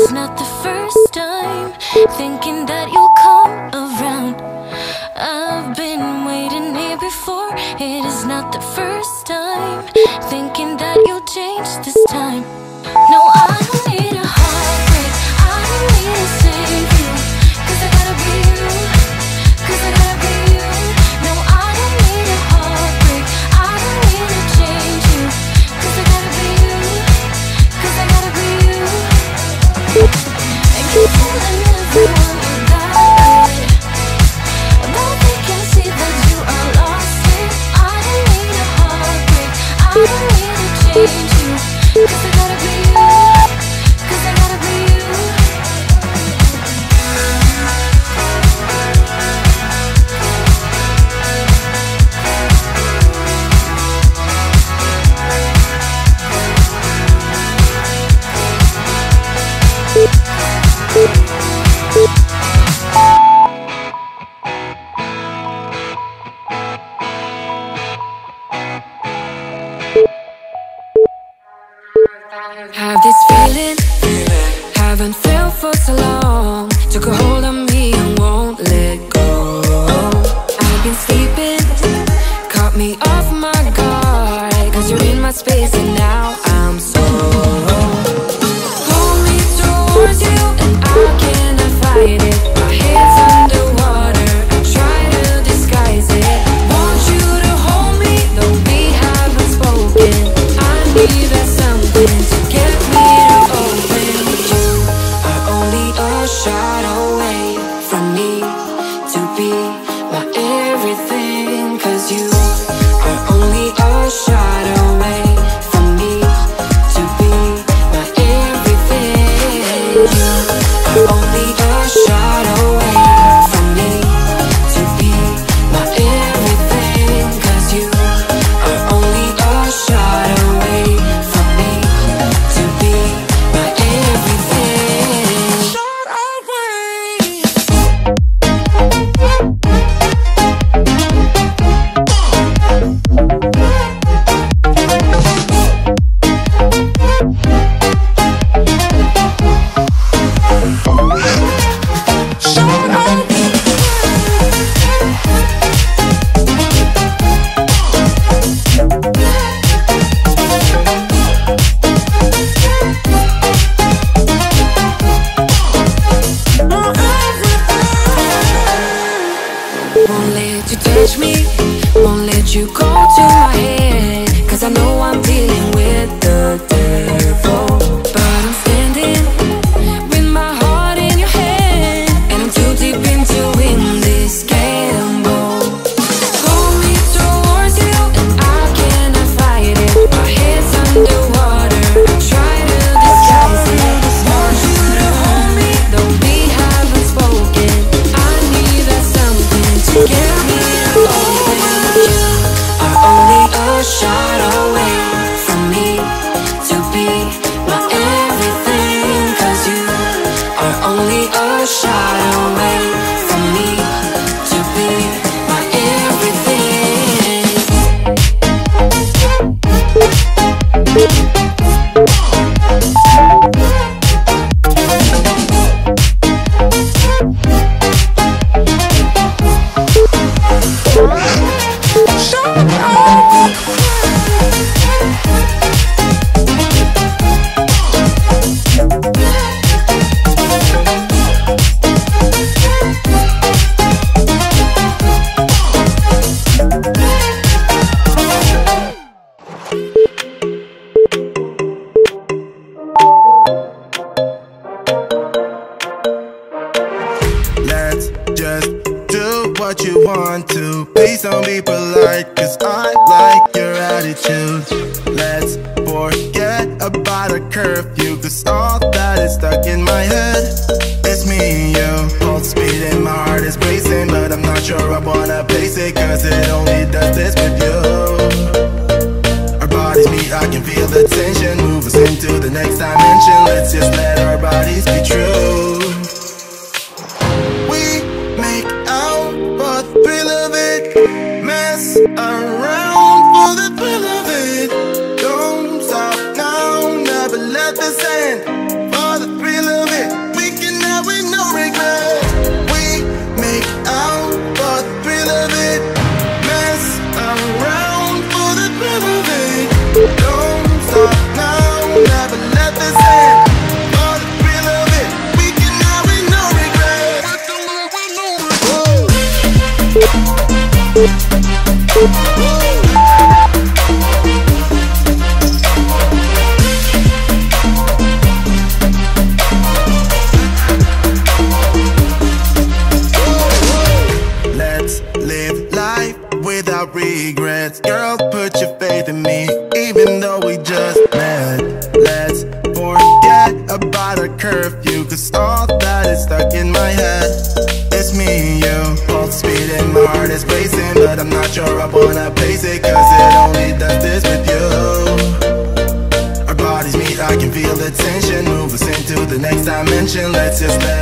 It's not the first time thinking that you'll come around. I've been waiting here before. It is not the first time thinking. Woo! Let's just let